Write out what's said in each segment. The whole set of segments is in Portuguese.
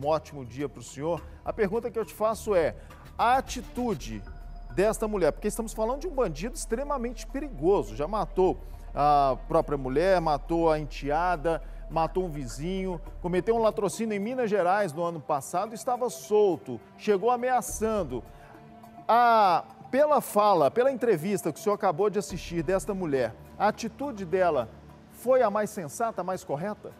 um ótimo dia para o senhor. A pergunta que eu te faço é: a atitude desta mulher, porque estamos falando de um bandido extremamente perigoso, já matou a própria mulher, matou a enteada, matou um vizinho, cometeu um latrocínio em Minas Gerais no ano passado, estava solto, chegou ameaçando. A, pela fala, pela entrevista que o senhor acabou de assistir desta mulher, a atitude dela foi a mais sensata, a mais correta?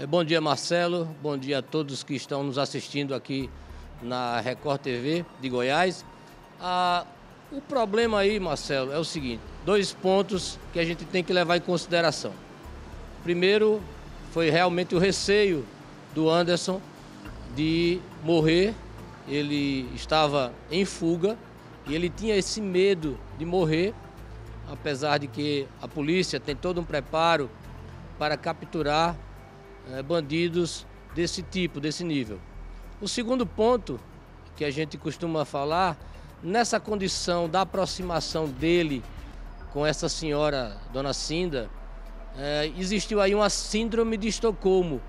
É, bom dia, Marcelo. Bom dia a todos que estão nos assistindo aqui na Record TV de Goiás. Ah, o problema aí, Marcelo, é o seguinte: dois pontos que a gente tem que levar em consideração. Primeiro, foi realmente o receio do Anderson de morrer. Ele estava em fuga e ele tinha esse medo de morrer, apesar de que a polícia tem todo um preparo para capturar é, bandidos desse tipo, desse nível. O segundo ponto que a gente costuma falar, nessa condição da aproximação dele com essa senhora, Dona Cinda, é, existiu aí uma síndrome de Estocolmo.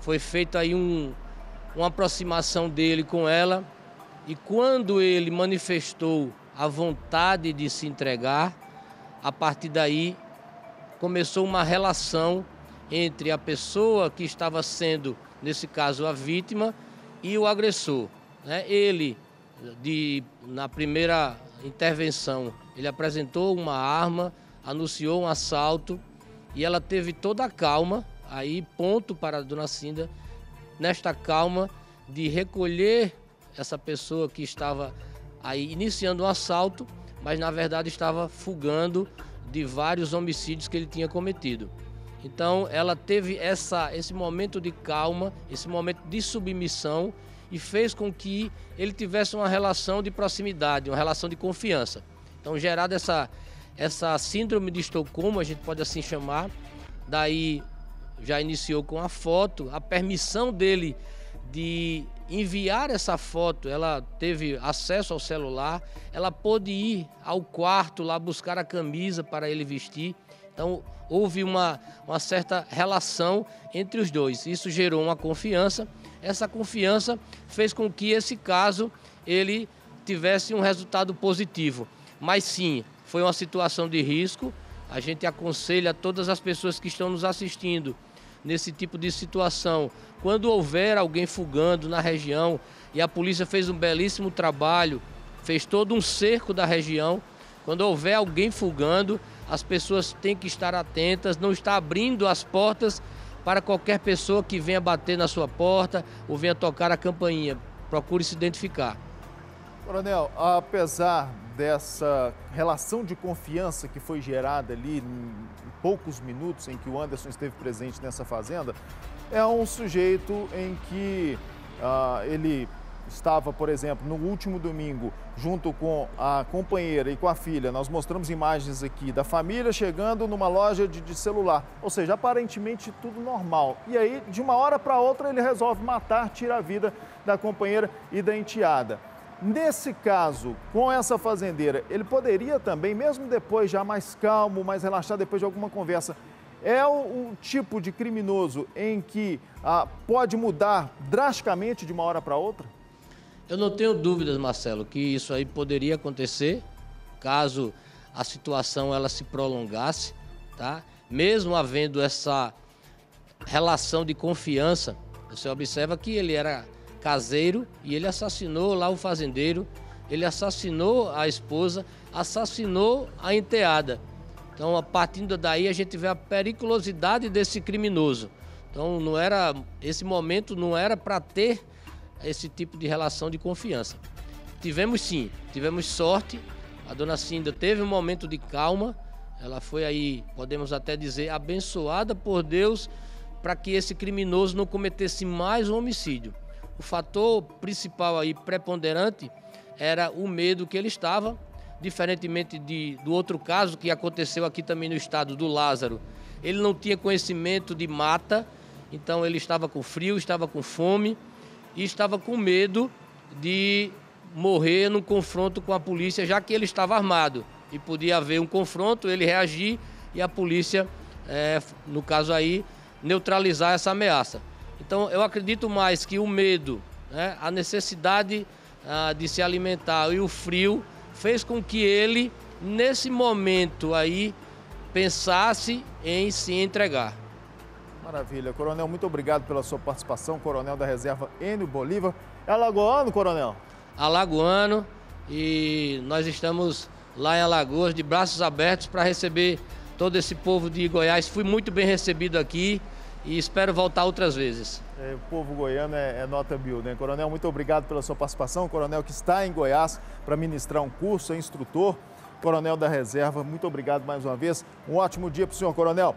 Foi feita aí um, uma aproximação dele com ela e quando ele manifestou a vontade de se entregar, a partir daí começou uma relação entre a pessoa que estava sendo, nesse caso, a vítima e o agressor. Né? Ele, de, na primeira intervenção, ele apresentou uma arma, anunciou um assalto e ela teve toda a calma, aí ponto para a dona Cinda, nesta calma de recolher essa pessoa que estava aí iniciando um assalto, mas na verdade estava fugando de vários homicídios que ele tinha cometido. Então ela teve essa, esse momento de calma, esse momento de submissão e fez com que ele tivesse uma relação de proximidade, uma relação de confiança. Então gerada essa essa síndrome de Estocolmo, a gente pode assim chamar. Daí já iniciou com a foto, a permissão dele de enviar essa foto, ela teve acesso ao celular, ela pôde ir ao quarto lá buscar a camisa para ele vestir. Então houve uma, uma certa relação entre os dois. Isso gerou uma confiança. Essa confiança fez com que esse caso ele tivesse um resultado positivo. Mas sim, foi uma situação de risco. A gente aconselha todas as pessoas que estão nos assistindo nesse tipo de situação. Quando houver alguém fugando na região, e a polícia fez um belíssimo trabalho, fez todo um cerco da região. Quando houver alguém fugando, as pessoas têm que estar atentas, não está abrindo as portas para qualquer pessoa que venha bater na sua porta ou venha tocar a campainha. Procure se identificar. Coronel, apesar dessa relação de confiança que foi gerada ali em poucos minutos em que o Anderson esteve presente nessa fazenda, é um sujeito em que uh, ele estava, por exemplo, no último domingo, junto com a companheira e com a filha. Nós mostramos imagens aqui da família chegando numa loja de, de celular. Ou seja, aparentemente tudo normal. E aí, de uma hora para outra, ele resolve matar, tirar a vida da companheira e da enteada. Nesse caso, com essa fazendeira, ele poderia também, mesmo depois já mais calmo, mais relaxado, depois de alguma conversa, é o tipo de criminoso em que ah, pode mudar drasticamente de uma hora para outra? Eu não tenho dúvidas, Marcelo, que isso aí poderia acontecer caso a situação ela se prolongasse, tá? Mesmo havendo essa relação de confiança, você observa que ele era caseiro e ele assassinou lá o fazendeiro, ele assassinou a esposa, assassinou a enteada. Então, a partir daí, a gente vê a periculosidade desse criminoso. Então, não era esse momento não era para ter esse tipo de relação de confiança. Tivemos sim, tivemos sorte. A dona Cinda teve um momento de calma. Ela foi aí, podemos até dizer, abençoada por Deus para que esse criminoso não cometesse mais um homicídio. O fator principal aí preponderante era o medo que ele estava, diferentemente de, do outro caso que aconteceu aqui também no estado do Lázaro. Ele não tinha conhecimento de mata, então ele estava com frio, estava com fome e estava com medo de morrer num confronto com a polícia, já que ele estava armado e podia haver um confronto, ele reagir e a polícia, é, no caso aí, neutralizar essa ameaça. Então, eu acredito mais que o medo, né, a necessidade ah, de se alimentar e o frio fez com que ele, nesse momento aí, pensasse em se entregar. Maravilha. Coronel, muito obrigado pela sua participação. Coronel da Reserva Enio Bolívar. É alagoano, Coronel? Alagoano. E nós estamos lá em Alagoas de braços abertos para receber todo esse povo de Goiás. Fui muito bem recebido aqui e espero voltar outras vezes. É, o povo goiano é, é, nota mil, né? Coronel, muito obrigado pela sua participação. Coronel que está em Goiás para ministrar um curso, é instrutor. Coronel da Reserva, muito obrigado mais uma vez. Um ótimo dia para o senhor, Coronel.